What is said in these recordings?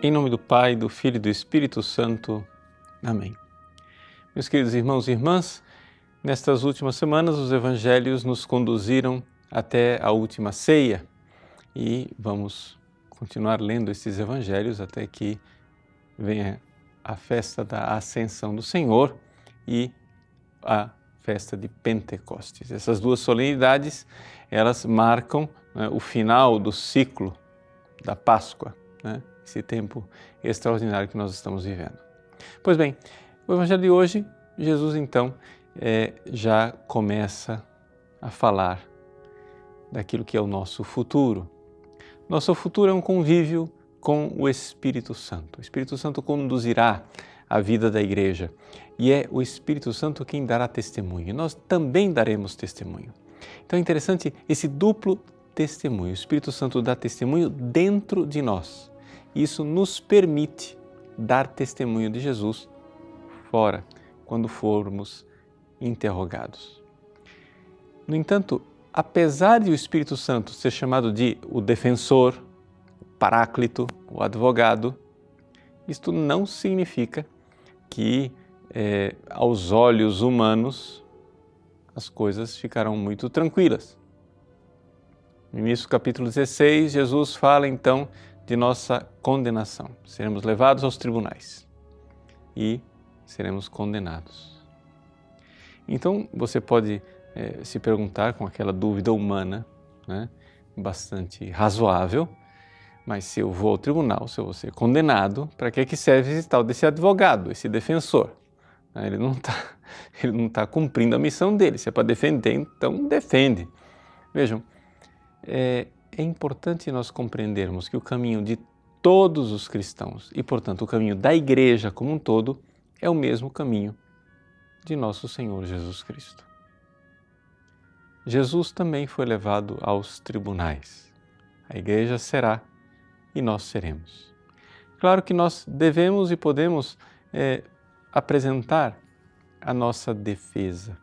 Em nome do Pai, do Filho e do Espírito Santo. Amém. Meus queridos irmãos e irmãs, nestas últimas semanas os evangelhos nos conduziram até a última ceia e vamos continuar lendo esses evangelhos até que venha a festa da Ascensão do Senhor e a festa de Pentecostes. Essas duas solenidades, elas marcam né, o final do ciclo da Páscoa. Né? Esse tempo extraordinário que nós estamos vivendo. Pois bem, o Evangelho de hoje, Jesus então é, já começa a falar daquilo que é o nosso futuro. Nosso futuro é um convívio com o Espírito Santo. O Espírito Santo conduzirá a vida da igreja e é o Espírito Santo quem dará testemunho. Nós também daremos testemunho. Então é interessante esse duplo testemunho. O Espírito Santo dá testemunho dentro de nós isso nos permite dar testemunho de Jesus fora, quando formos interrogados. No entanto, apesar de o Espírito Santo ser chamado de o defensor, o paráclito, o advogado, isto não significa que, é, aos olhos humanos, as coisas ficarão muito tranquilas. No início do capítulo 16, Jesus fala então de nossa condenação. Seremos levados aos tribunais e seremos condenados. Então você pode é, se perguntar com aquela dúvida humana, né, bastante razoável, mas se eu vou ao tribunal, se eu vou ser condenado, para que, é que serve esse tal desse advogado, esse defensor? Ele não está ele não tá cumprindo a missão dele. Se é para defender, então defende. Vejam, é, é importante nós compreendermos que o caminho de todos os cristãos e, portanto, o caminho da igreja como um todo é o mesmo caminho de nosso Senhor Jesus Cristo. Jesus também foi levado aos tribunais. A igreja será e nós seremos. Claro que nós devemos e podemos é, apresentar a nossa defesa.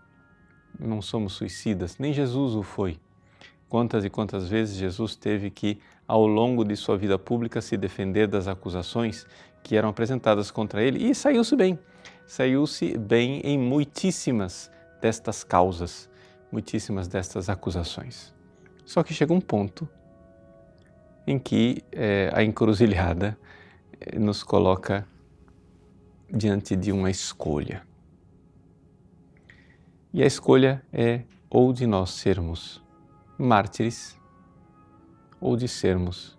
Não somos suicidas, nem Jesus o foi. Quantas e quantas vezes Jesus teve que, ao longo de sua vida pública, se defender das acusações que eram apresentadas contra ele e saiu-se bem. Saiu-se bem em muitíssimas destas causas, muitíssimas destas acusações. Só que chega um ponto em que é, a encruzilhada é, nos coloca diante de uma escolha. E a escolha é ou de nós sermos mártires ou de sermos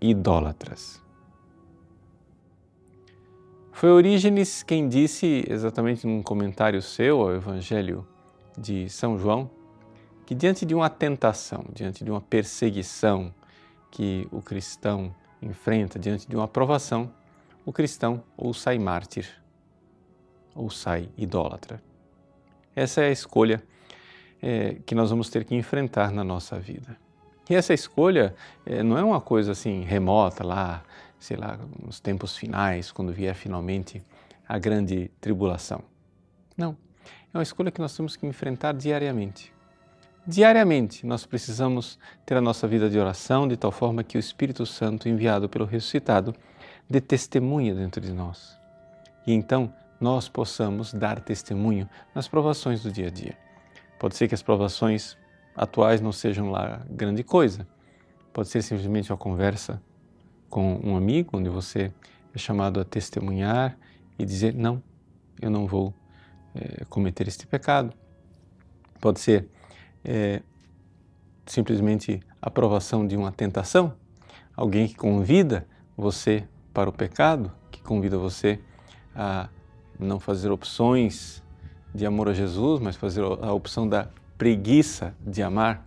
idólatras. Foi Orígenes quem disse, exatamente num comentário seu ao Evangelho de São João, que diante de uma tentação, diante de uma perseguição que o cristão enfrenta, diante de uma provação, o cristão ou sai mártir ou sai idólatra. Essa é a escolha é, que nós vamos ter que enfrentar na nossa vida. E essa escolha é, não é uma coisa assim remota lá, sei lá, nos tempos finais, quando vier finalmente a grande tribulação. Não. É uma escolha que nós temos que enfrentar diariamente. Diariamente nós precisamos ter a nossa vida de oração de tal forma que o Espírito Santo, enviado pelo ressuscitado, dê testemunha dentro de nós. E então nós possamos dar testemunho nas provações do dia a dia. Pode ser que as provações atuais não sejam lá grande coisa. Pode ser simplesmente uma conversa com um amigo, onde você é chamado a testemunhar e dizer: Não, eu não vou é, cometer este pecado. Pode ser é, simplesmente a aprovação de uma tentação, alguém que convida você para o pecado, que convida você a não fazer opções de amor a Jesus, mas fazer a opção da preguiça de amar.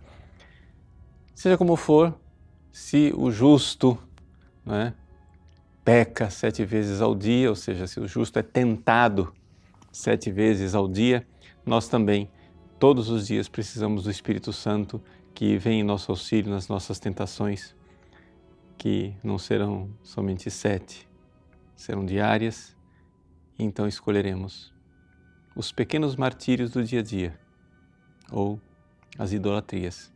Seja como for, se o justo né, peca sete vezes ao dia, ou seja, se o justo é tentado sete vezes ao dia, nós também, todos os dias, precisamos do Espírito Santo que vem em nosso auxílio nas nossas tentações, que não serão somente sete, serão diárias, então escolheremos os pequenos martírios do dia a dia ou as idolatrias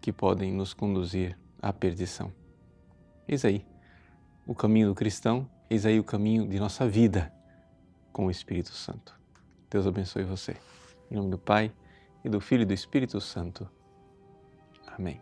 que podem nos conduzir à perdição. Eis aí o caminho do cristão, eis aí o caminho de nossa vida com o Espírito Santo. Deus abençoe você. Em nome do Pai, e do Filho e do Espírito Santo. Amém.